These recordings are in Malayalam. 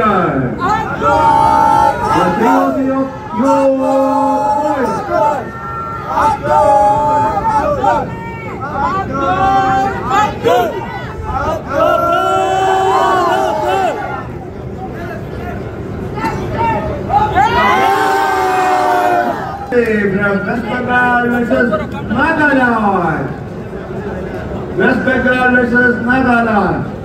God. I'm God. The of your voice. I'm God. I'm God. I'm God. I'm God. I'm God. West Bengal versus Nagaland. West Bengal versus I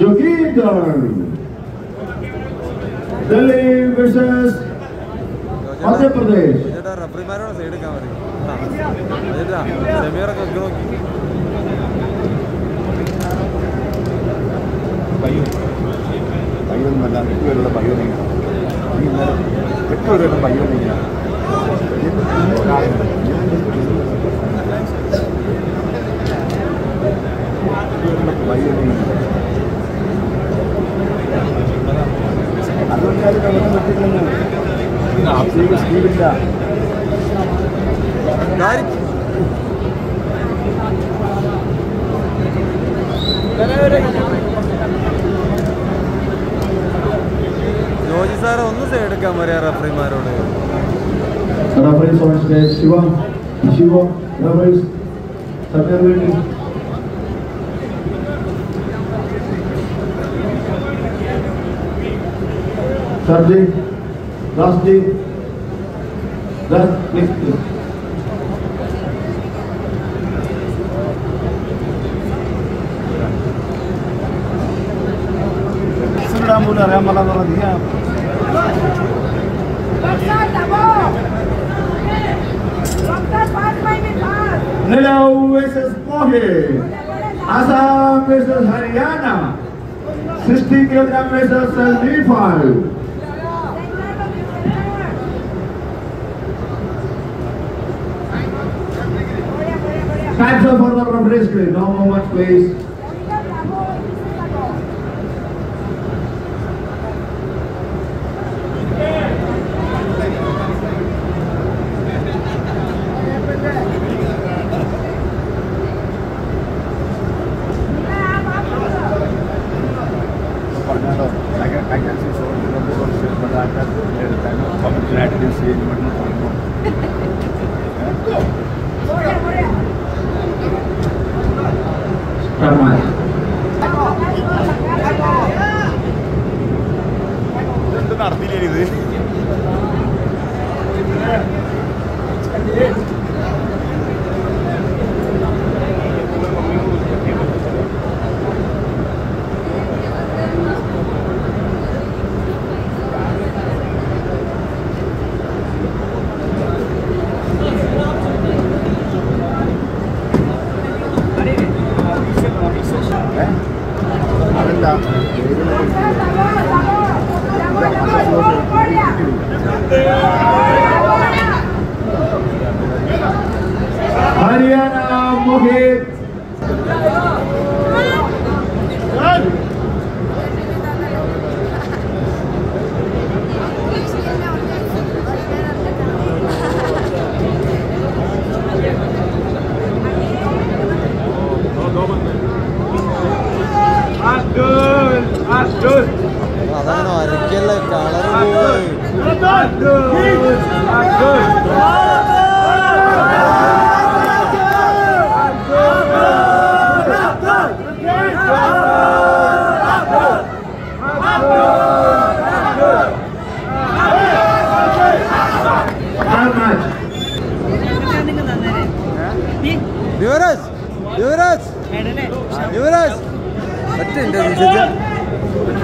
Joginder Delhi versus Madhya Pradesh റഫറിമാരോട് സൈഡ് എടുക്കാൻ സെമീറൊക്കെ ഒക്കെ നോക്കി. പയ്യൻ. പയ്യൊന്നുമല്ല എട്ട് പേരുടെ പയ്യൊന്നിങ്ങനെ ഈ ഇന്നലെ എട്ട് പേരുടെ പയ്യൊന്നിങ്ങനെ പയ്യൊന്നിങ്ങനെ എടുക്കാൻ പറയാ റഫറിമാരോട് Referees on stage Shiva Shiva Referees Satya Reddy Sarji Rasti Rast please please ഇടാൻ പോലും അറിയാൻ Nilo versus Mohit, Assam versus Haryana, 60 kg versus Nepal. Time for the referee screen. No moments, please. वार्ता कॉम्प्युटरची निवडणूक थांबतो അതങ്ങനെ വരയ്ക്കല്ല കളർ യുവരാജ്. യുവരാജ്. യുവരാജ്. ഒറ്റ ഉണ്ട്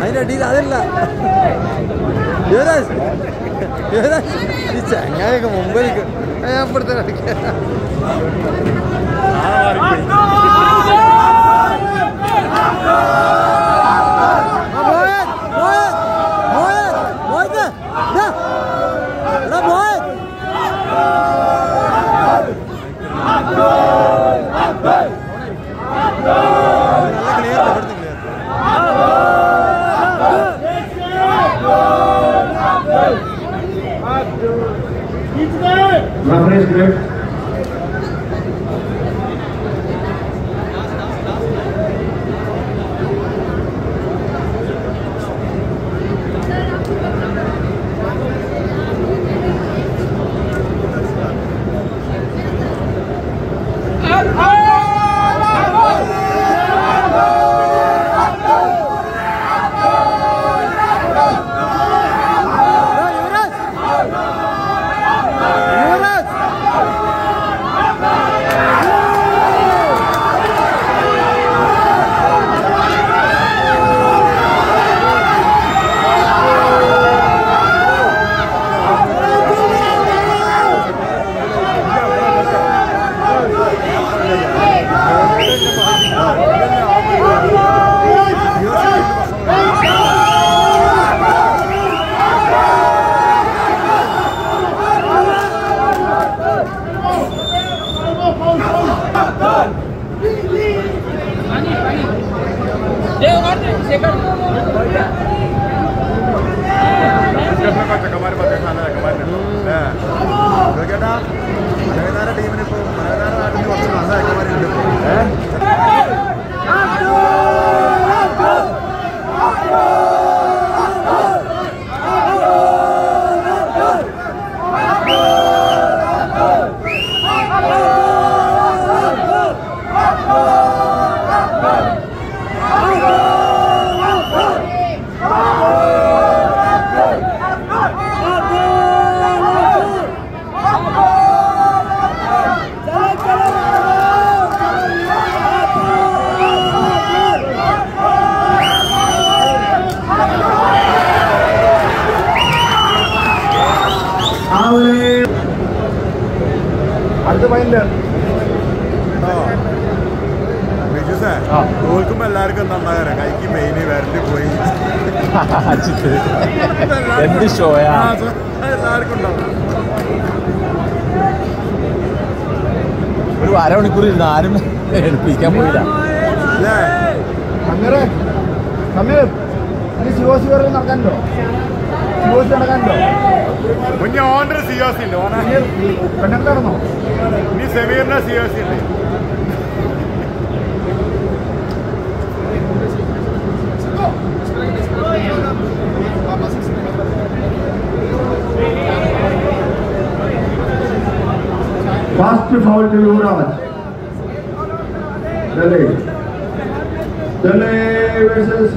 അതിന്റെ അടിയിൽ അതല്ല. യുവരാജ്. യുവരാജ്. ഈ ചങ്ങായൊക്കെ മുമ്പിലേക്ക് ഞാൻ ഇപ്പുറത്തെ കളിക്കാം പൈന്റെ ബിജുസേ തോൽക്കുമ്പോ എല്ലാവർക്കും നന്നാകാരം കൈക്ക് മെയിന് വരണ്ടി പോയി. എന്ത് ഷോയാ എല്ലാവർക്കും ഉണ്ടാവും. ഒരു അരമണിക്കൂർ ഇരുന്ന് ആരും എടുപ്പിക്കാൻ പോയില്ല. അങ്ങനെ സമീർ ശിവോസി വരെ നടക്കാനുണ്ടോ? ശിവോസി നടക്കാനുണ്ടോ? മുന്നേ ഓന്റെ സിയോസി ഉണ്ട് പെണ്ണൊക്കെ നടന്നോ? Dice viernes y decirle. To Yuvraj. Delhi. Versus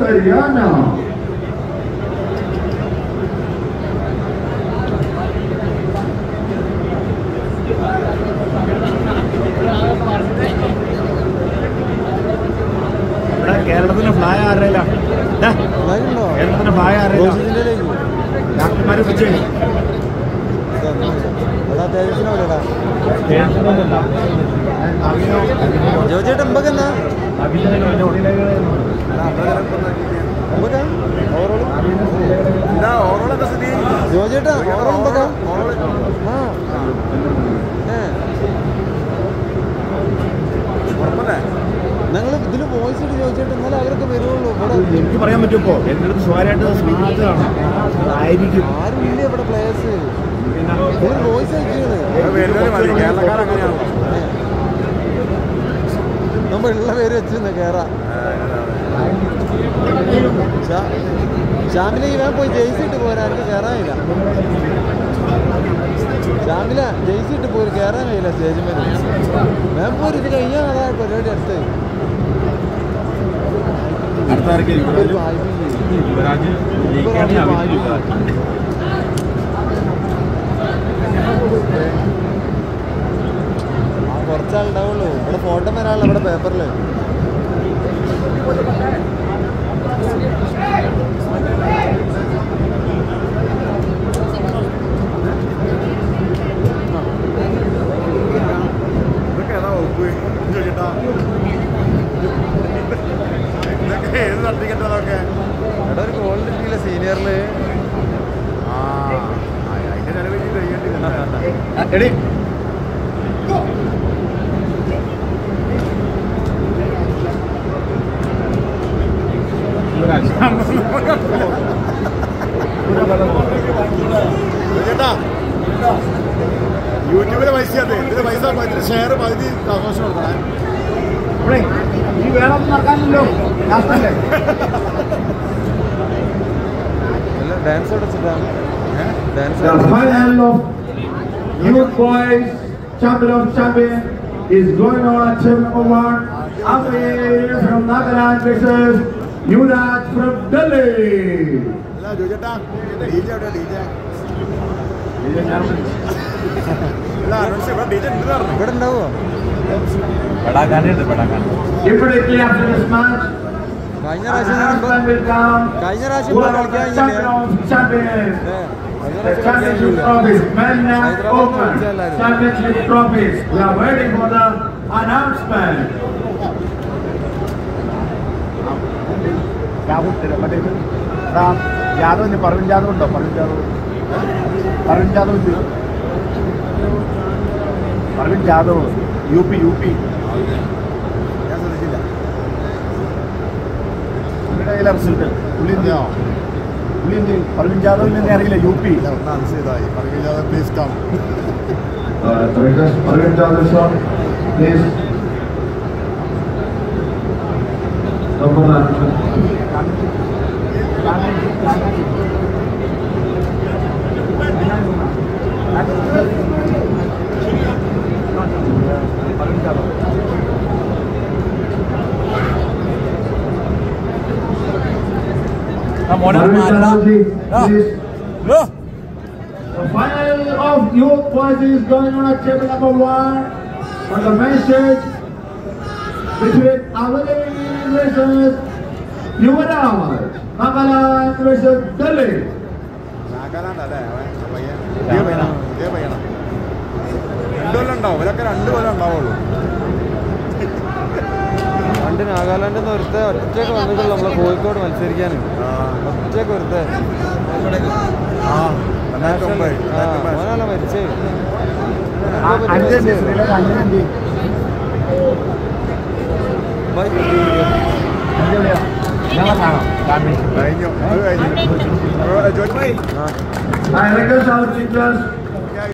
കേരളത്തിന്റെ ഡാക്ടർമാരെ വെച്ച് ജോജേട്ടൻ എമ്പക്കെന്നാ സ്ഥിതി ജോജേട്ടാ എമ്പക്ക ആ. ഞങ്ങൾ ഇതിൽ വോയിസ് ഇട്ട് ചോദിച്ചിട്ട് ഇന്നലെ എനിക്ക് പറയാൻ പറ്റുമോ എന്റെ അടുത്ത് സ്വകാര്യമായിട്ട് കേരളക്കാർ അങ്ങനെയാണല്ലോ. നമ്മൾ ഉള്ള പേര് വെച്ചിരുന്ന കേറാ ഷാമില ഇവൻ പോയി ജയിച്ചിട്ട് ഇട്ട് പോരാ. എനിക്ക് കയറാനില്ല ഷാമില ജയിച്ചിട്ട് ഇട്ട് പോയി കയറാൻ കഴിയില്ല സ്റ്റേജ് മേലെ ഞാൻ പോയി ഇത് കഴിഞ്ഞാൽ അതാ പരിപാടി അടുത്ത്. ഒരു യുവരാജ് യുവരാജ് ജയിക്കാനേ ആവശ്യമില്ല. കുറച്ചാളുണ്ടാവുള്ളൂ. ഇവിടെ ഫോട്ടോ വരാനുള്ള ഇവിടെ പേപ്പറിൽ സർട്ടിഫിക്കറ്റ് അതൊക്കെ എടാ ഒരു ഗോൾഡ് കിട്ടിയില്ല സീനിയറിൽ ആ അതിന്റെ ചെലവ് ഇനി കഴിയേണ്ടി. എടി. ചേട്ടാ യൂട്യൂബിൽ ഷെയർ പകുതി ആഘോഷം കൊടുക്കണേ. ഈ വേളം നടക്കാനല്ലോ ലാസ്റ്റല്ലേ dance അടച്ചിട്ടാണ് dance The final of Youth Boys Champion of Champion is going on at 7 number 1. Amir from Nagaland versus Yuvraj from Delhi. കഴിഞ്ഞ പ്രാവശ്യം. കഴിഞ്ഞ പ്രാവശ്യം പറവിൻ ജാദവ് ഇല്ലേ? Parveen Yadav U P U P. ഞാൻ ശ്രദ്ധിച്ചില്ല. പുള്ളിയുടെ കയ്യിലെ റിസൾട്ട് പുള്ളി പുള്ളി എന്ത്? അരവിന്ദ് എന്നെ അറിയില്ല യു പി. ഇല്ല Arvind Yadav please come Arvind Yadav please Jadhav sir, Come on, Mahara. Ah. Ah. The final of youth party is going on at table number one. For the message between Avali versus Yuvanam, Nagaland versus Delhi. Nagaland, അല്ലേ പയ്യണം രണ്ടു കൊല്ലം ഉണ്ടാവും. ഇതൊക്കെ രണ്ടു കൊല്ലം ഉണ്ടാവുള്ളൂ. പണ്ട് നാഗാലാൻഡിൽ നിന്ന് ഒരുത്തെ ഒറ്റയ്ക്ക് വന്നിട്ടുള്ളൂ. നമ്മളെ കോഴിക്കോട് മത്സരിക്കാൻ ഒറ്റയ്ക്ക് ഒരുത്തെ ആ ആ മോനല്ല മരിച്ചേ. കഴിഞ്ഞു. കഴിഞ്ഞു. ജോലി